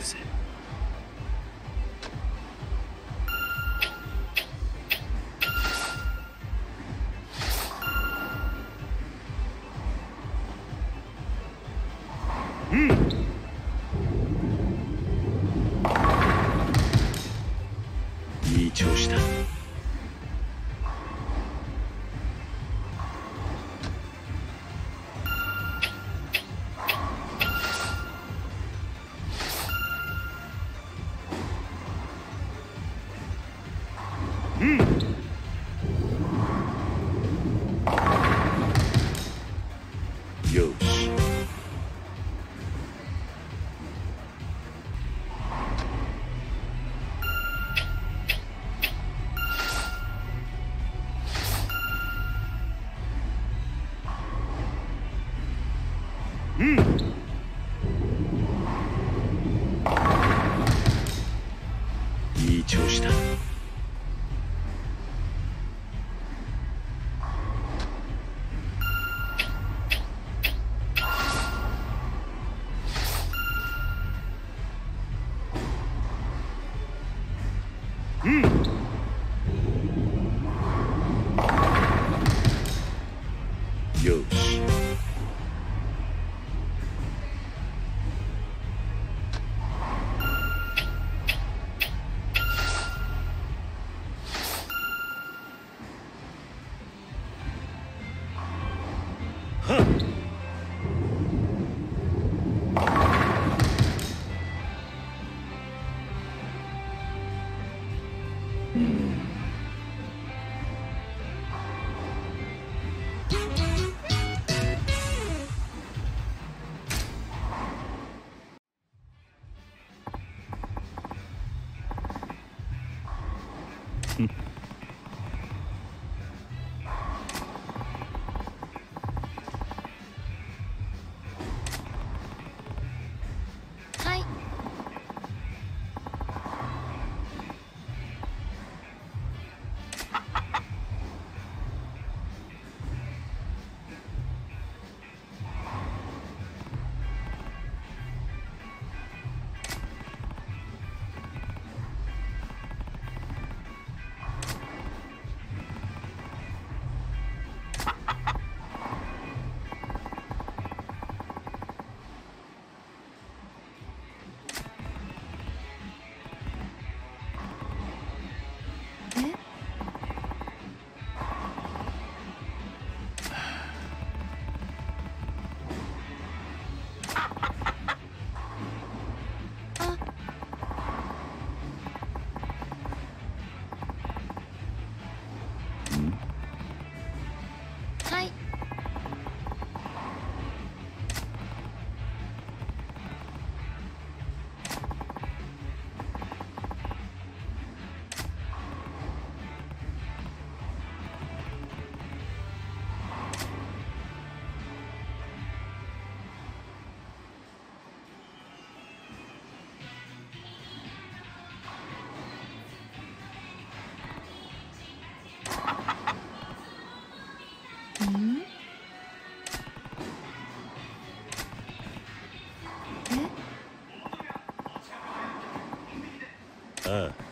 くぜいいい調子だ。Johnson. Uh.